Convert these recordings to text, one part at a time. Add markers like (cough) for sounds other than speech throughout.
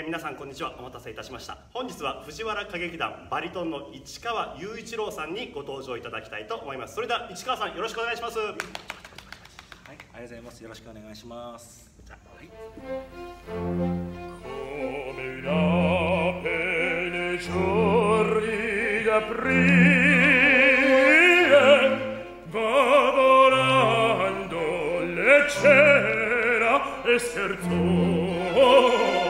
えー、皆さんこんにちは。お待たせいたしました。本日は藤原歌劇団バリトンの市川雄一郎さんにご登場いただきたいと思います。それでは市川さんよろしくお願いします。はいありがとうございます。よろしくお願いします。じゃあはい e scherzosa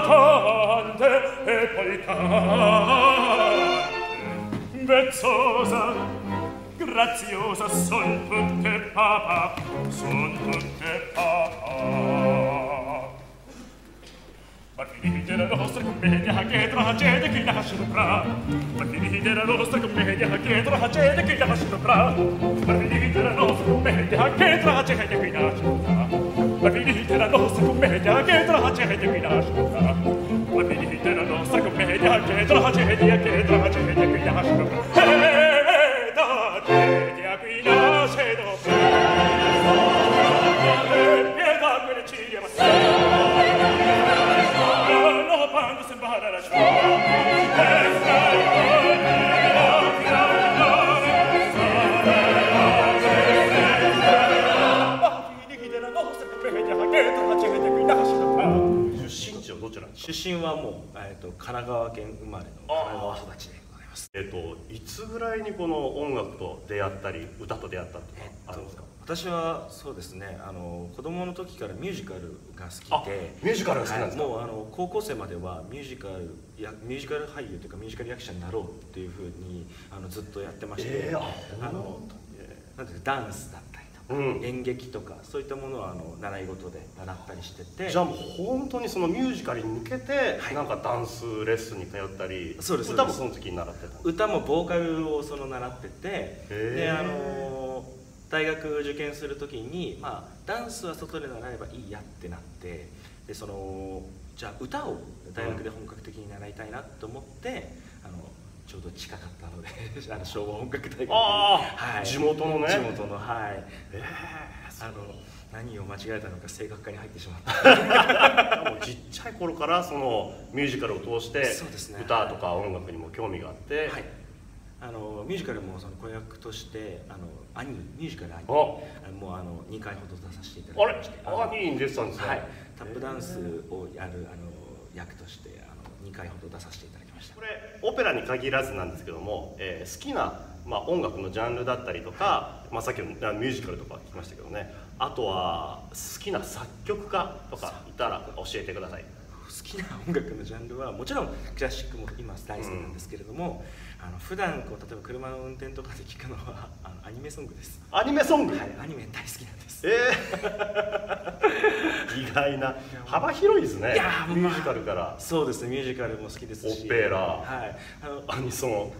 cantante e poi cante. Vezzosa graziosa son tutte papà son tutte papà ma finite la nostra commedia che tragedia che nasce dovrà ma finite la nostra commedia che tragedia che nasce dovrà ma finite la nostra commedia che tragedia che lascia ascolta ma venite la nostra commedia che tragedia che tragedia qui nasce eh tragedia qui nasce dopo pietà quel cinema 出身はもう、えー、と神奈川県生まれの神奈川育ちでございます。えっ、といつぐらいにこの音楽と出会ったり歌と出会ったっていうのはあるんですか、私はそうですねあの子供の時からミュージカルが好あきでミュージカルが好きなんですか？はいもうあの高校生まではミュージカルやミュージカル俳優というかミュージカル役者になろうっていうふうにあのずっとやってまして、えーああのなんていうかダンスだったり演劇とかそういったものはあの習い事で習ったりしてて。じゃあもう本当にそのミュージカルに向けて、はい。なんかダンスレッスンに通ったりそうです歌もその時に習ってた歌もボーカルをその習っててー。であの大学受験する時に、まあ、ダンスは外で習えばいいやってなってでそのじゃあ歌を大学で本格的に習いたいなと思って、あのちょうど近かったので (laughs) あの昭和音楽大学はい、地元のね。地元のはい。えあの何を間違えたのか声楽科に入ってしまった。え (laughs) もうちっちゃい頃からそのミュージカルを通して歌とか音楽にも興味があって、はい。あのミュージカルもその子役としてあのアニメミュージカルアニあ。メあのもうあの2回ほど出させていただきまして。のあニーに出てたんですね。はい。タップダンスをやるあの役としてあの2回ほど出させていただきましたこれオペラに限らずなんですけども、えー好きな、まあ、音楽のジャンルだったりとか、まあ、さっきのあミュージカルとか聞きましたけどね。あとは好きな作曲家とかいたら教えてください。好きな音楽のジャンルはもちろんクラシックも今大好きなんですけれども、あの普段こう例えば車の運転とかで聴くのはあのアニメソングです。アニメソング、はいアニメ大好きなんです。えー、意外な。幅広いですね。ミュージカルから。そうですね。ミュージカルも好きですし。オペラ。はい。あのアニソン。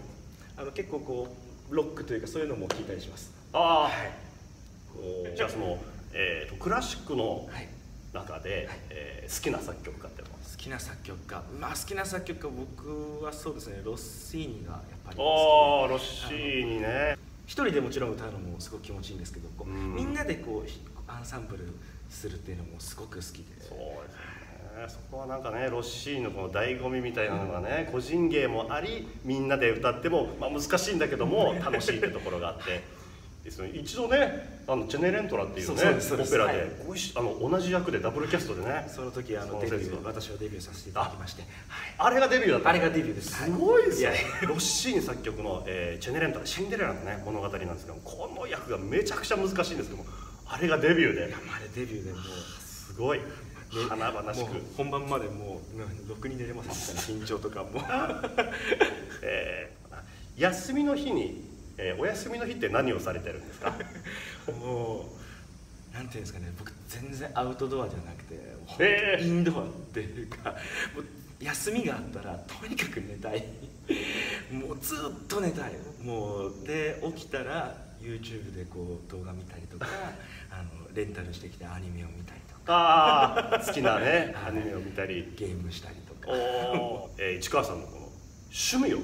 あの結構こうロックというかそういうのも聞いたりします。ああ、はい。じゃあその、えーと、クラシックのはい。中で、えー好きな作曲家ってのは？好きな作曲家。まあ好きな作曲家僕はそうですね。ロッシーニがやっぱりああロッシーニね一人でもちろん歌うのもすごく気持ちいいんですけどこううん。みんなでこうひアンサンブルするっていうのもすごく好きで。そうですね。そこはなんかねロッシーニのこの醍醐味みたいなのがね個人芸もありみんなで歌っても、まあ、難しいんだけども楽しいってところがあって (laughs) ですね一度ねあのチェネレントラっていうねオペラではい。あの同じ役でダブルキャストでね。その時あそののデビュ説ー私はデビューさせていただきまして、はい、あれがデビューだったあれがデビューです。すごいですよ、はいロッシーニ作曲の、えーチェネレントラシンデレラのね物語なんですけどもこの役がめちゃくちゃ難しいんですけどもあれがデビューで。あれデビューでもうすごい。華々しく。本番までもううんろくに寝れませんでした。ね (laughs) 緊張とかも。(laughs) えー休みの日に、えーお休みの日って何をされてるんですか？もうなんていうんですかね。僕全然アウトドアじゃなくてインドアっていうかもう休みがあったらとにかく寝たい。もうずっと寝たい。もうで起きたら YouTube でこう動画見たりとかあのレンタルしてきてアニメを見たりとか。好きなねアニメを見たり。ゲームしたりとか。えー、市川さんのこの趣味を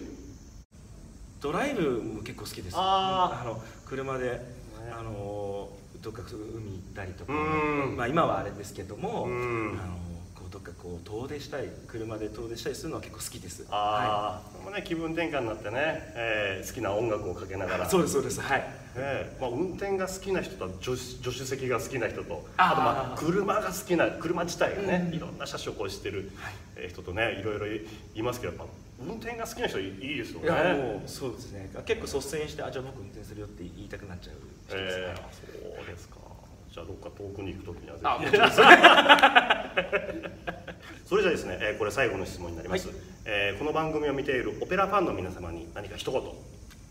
ドライブも結構好きです。あー。の車で、あのどっか海行ったりとか。うん。まあ、今はあれですけども、うん。あのこうどっかこう遠出したい車で遠出したりするのは結構好きです。ああ、これもね気分転換になってね、えー好きな音楽をかけながら。そうですそうです。はい。ええ。まあ、運転が好きな人と助手助手席が好きな人と。あとまあ車が好きな車自体がね、うん。いろんな車種をこう知ってるえー人とねいろいろいますけどやっぱ運転が好きな人いいですよね。いやもうそうですね。結構率先して「あじゃあ僕運転するよ」って言いたくなっちゃう人です、えーそうですか。じゃあどっか遠くに行く時にはぜひ。あもちろん (laughs) それじゃあですね、えーこれ最後の質問になります、はい。えーこの番組を見ているオペラファンの皆様に何か一言。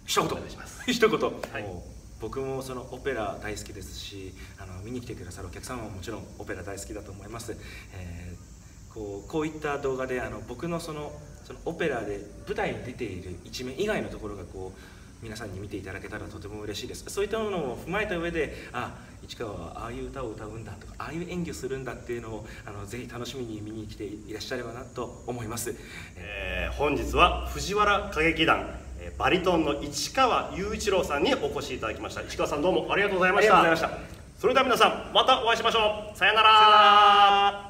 一言。お願いします。(laughs) 一言、い。もう僕もそのオペラ大好きですしあの見に来てくださるお客様ももちろんオペラ大好きだと思います、えーこうこういった動画であの僕のそのそのオペラで舞台に出ている一面以外のところがこう皆さんに見ていただけたらとても嬉しいです。そういったものを踏まえた上であ市川はああいう歌を歌うんだとかああいう演技をするんだっていうのをあのぜひ楽しみに見に来ていらっしゃればなと思います、ええー本日は藤原歌劇団えーバリトンの市川雄一郎さんにお越しいただきました。市川さんどうもありがとうございました。ありがとうございました。それでは皆さんまたお会いしましょう。さよなら